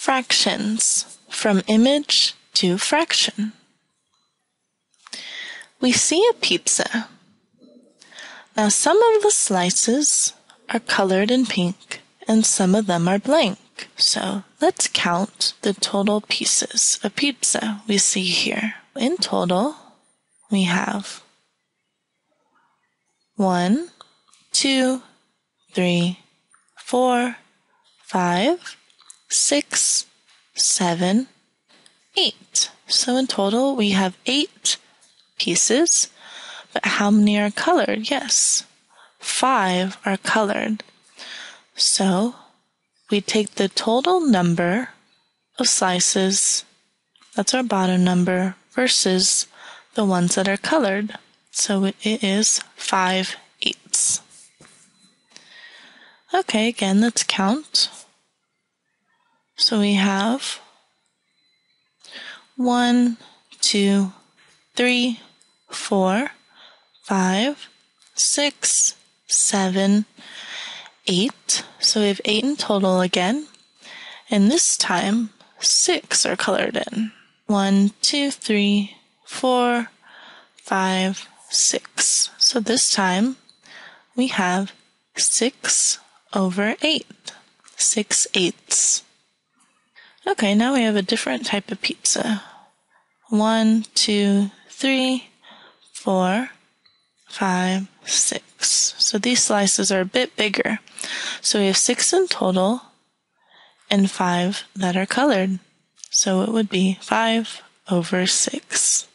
Fractions from image to fraction. We see a pizza. Now some of the slices are colored in pink and some of them are blank. So let's count the total pieces of pizza we see here. In total, we have one, two, three, four, five, six, seven, eight. So in total, we have eight pieces. But how many are colored? Yes, five are colored. So we take the total number of slices, that's our bottom number, versus the ones that are colored. So it is five eighths. Okay, again, let's count. So we have one, two, three, four, five, six, seven, eight. So we have eight in total again. And this time, six are colored in. One, two, three, four, five, six. So this time we have six over eight. Six eighths. Okay, now we have a different type of pizza. One, two, three, four, five, six. So these slices are a bit bigger. So we have six in total and five that are colored. So it would be five over six.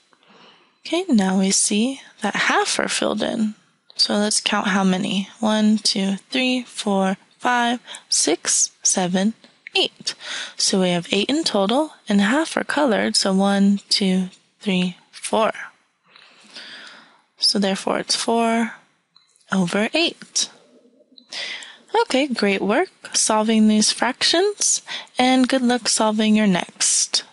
Okay, now we see that half are filled in. So let's count how many. One, two, three, four, five, six, seven, eight. So we have eight in total and half are colored. So one, two, three, four. So therefore it's four over eight. Okay, great work solving these fractions and good luck solving your next.